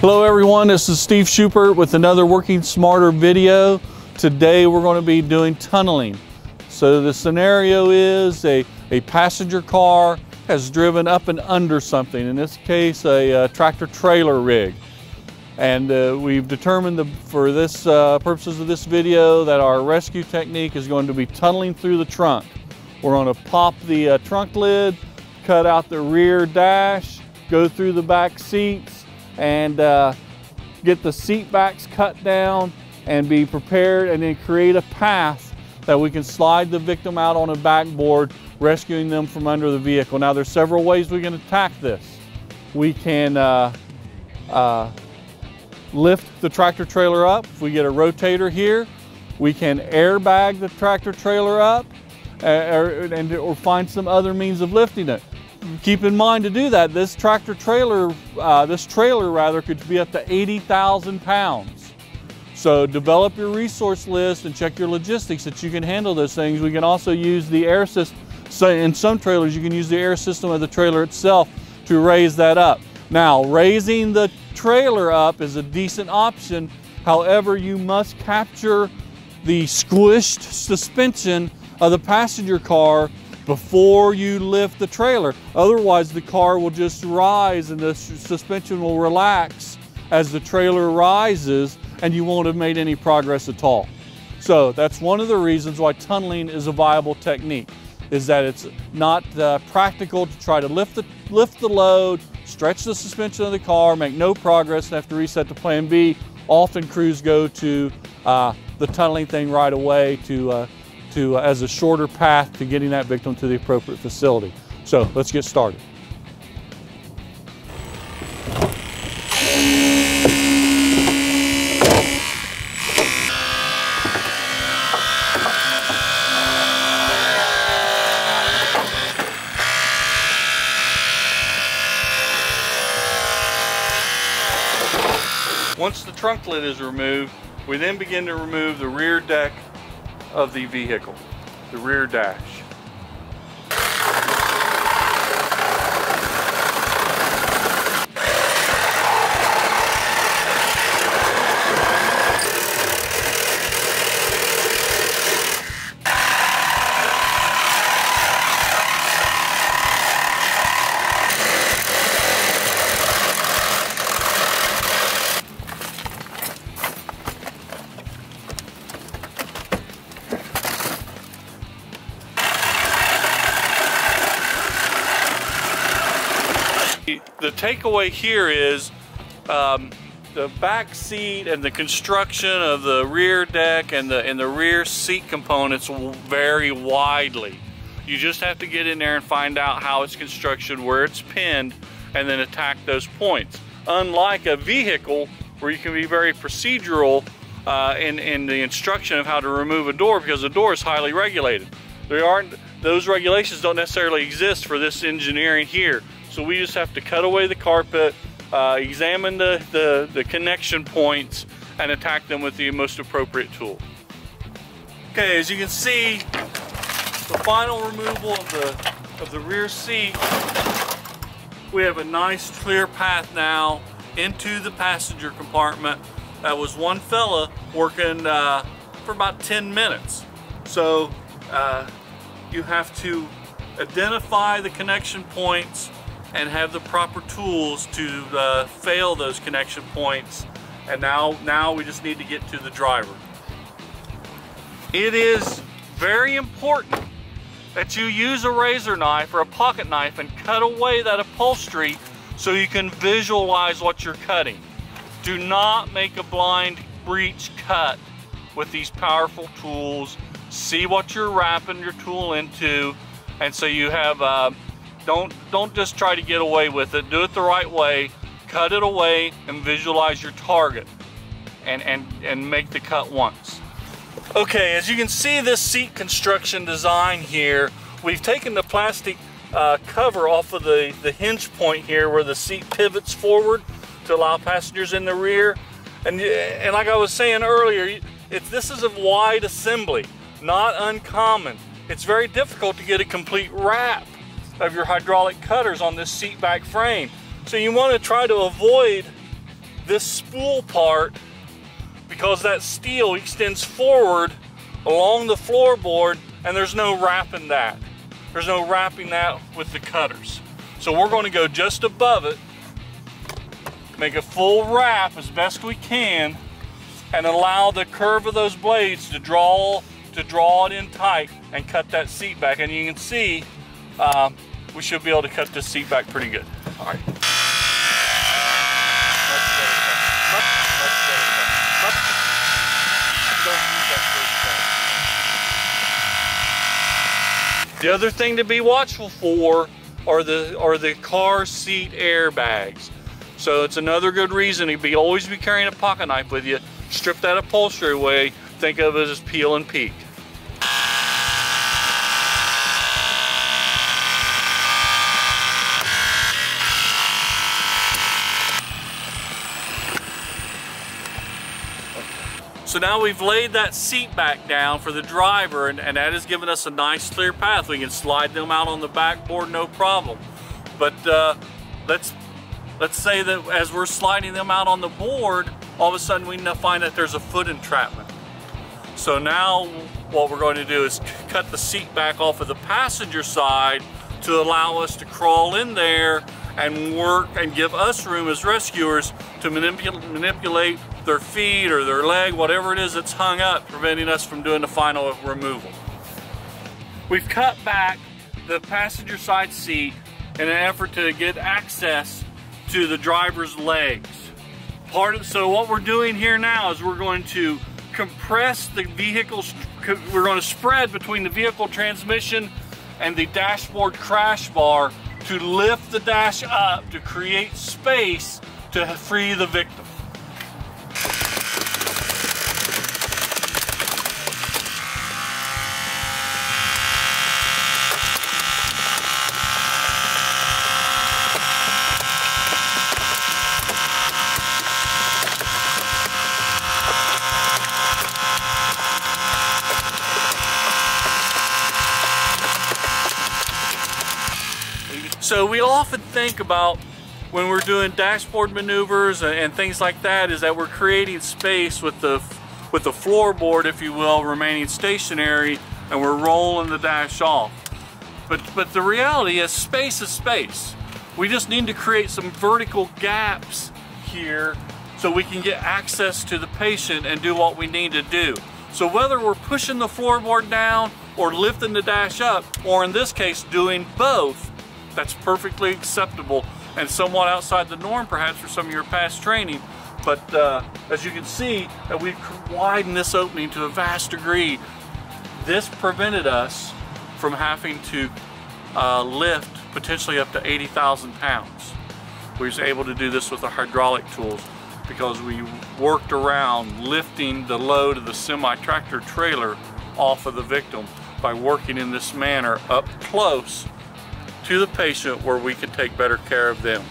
Hello everyone, this is Steve Schupert with another Working Smarter video. Today we're going to be doing tunneling. So the scenario is a, a passenger car has driven up and under something, in this case a, a tractor trailer rig. And uh, we've determined the, for this uh, purposes of this video that our rescue technique is going to be tunneling through the trunk. We're going to pop the uh, trunk lid, cut out the rear dash, go through the back seats, and uh, get the seat backs cut down and be prepared and then create a path that we can slide the victim out on a backboard, rescuing them from under the vehicle. Now there's several ways we can attack this. We can uh, uh, lift the tractor trailer up. If we get a rotator here, we can airbag the tractor trailer up uh, or, and, or find some other means of lifting it keep in mind to do that, this tractor trailer, uh, this trailer rather, could be up to 80,000 pounds. So develop your resource list and check your logistics that you can handle those things. We can also use the air system. So in some trailers, you can use the air system of the trailer itself to raise that up. Now, raising the trailer up is a decent option. However, you must capture the squished suspension of the passenger car before you lift the trailer. Otherwise, the car will just rise and the suspension will relax as the trailer rises and you won't have made any progress at all. So that's one of the reasons why tunneling is a viable technique, is that it's not uh, practical to try to lift the, lift the load, stretch the suspension of the car, make no progress, and have to reset to plan B. Often crews go to uh, the tunneling thing right away to uh, to, uh, as a shorter path to getting that victim to the appropriate facility. So let's get started. Once the trunk lid is removed, we then begin to remove the rear deck of the vehicle, the rear dash. The takeaway here is um, the back seat and the construction of the rear deck and the and the rear seat components vary widely. You just have to get in there and find out how it's constructed, where it's pinned, and then attack those points. Unlike a vehicle where you can be very procedural uh, in, in the instruction of how to remove a door because the door is highly regulated. There aren't, those regulations don't necessarily exist for this engineering here. So we just have to cut away the carpet, uh, examine the, the, the connection points, and attack them with the most appropriate tool. Okay, as you can see, the final removal of the, of the rear seat, we have a nice clear path now into the passenger compartment. That was one fella working uh, for about 10 minutes. So uh, you have to identify the connection points and have the proper tools to uh, fail those connection points. And now, now we just need to get to the driver. It is very important that you use a razor knife or a pocket knife and cut away that upholstery so you can visualize what you're cutting. Do not make a blind breech cut with these powerful tools. See what you're wrapping your tool into and so you have uh, don't, don't just try to get away with it. Do it the right way. Cut it away and visualize your target and, and, and make the cut once. Okay, as you can see this seat construction design here, we've taken the plastic uh, cover off of the, the hinge point here where the seat pivots forward to allow passengers in the rear. And, and like I was saying earlier, if this is a wide assembly, not uncommon. It's very difficult to get a complete wrap of your hydraulic cutters on this seat back frame. So you want to try to avoid this spool part, because that steel extends forward along the floorboard and there's no wrapping that. There's no wrapping that with the cutters. So we're going to go just above it, make a full wrap as best we can, and allow the curve of those blades to draw to draw it in tight and cut that seat back. And you can see um, we should be able to cut this seat back pretty good. All right. The other thing to be watchful for are the are the car seat airbags. So it's another good reason to be always be carrying a pocket knife with you. Strip that upholstery away. Think of it as peel and peek. So now we've laid that seat back down for the driver and, and, that has given us a nice clear path. We can slide them out on the backboard no problem. But uh, let's let's say that as we're sliding them out on the board, all of a sudden we find that there's a foot entrapment. So now what we're going to do is cut the seat back off of the passenger side to allow us to crawl in there and work and give us room as rescuers to manipul manipulate their feet or their leg, whatever it is that's hung up, preventing us from doing the final removal. We've cut back the passenger side seat in an effort to get access to the driver's legs. Part of, so what we're doing here now is we're going to compress the vehicle, we're going to spread between the vehicle transmission and the dashboard crash bar to lift the dash up to create space to free the victim. So we often think about when we're doing dashboard maneuvers and, things like that is that we're creating space with the with the floorboard, if you will, remaining stationary and we're rolling the dash off. But, but the reality is space is space. We just need to create some vertical gaps here so we can get access to the patient and do what we need to do. So whether we're pushing the floorboard down or lifting the dash up, or in this case, doing both, that's perfectly acceptable and somewhat outside the norm perhaps for some of your past training. But uh, as you can see, uh, we've widened this opening to a vast degree. This prevented us from having to uh, lift potentially up to 80,000 pounds. We was able to do this with the hydraulic tools because we worked around lifting the load of the semi-tractor trailer off of the victim by working in this manner up close to the patient where we can take better care of them.